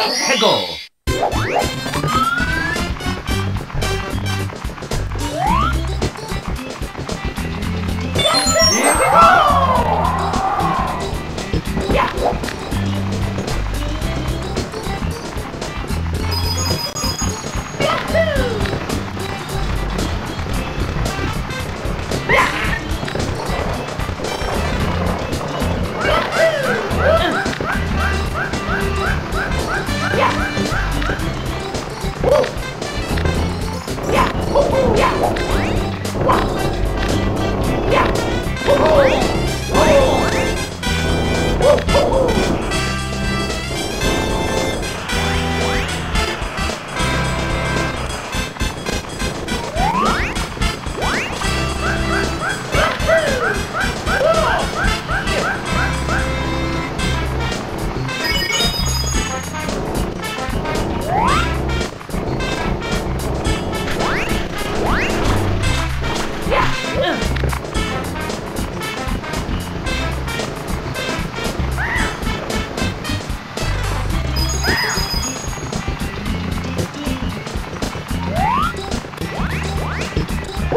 해고.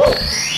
Woo!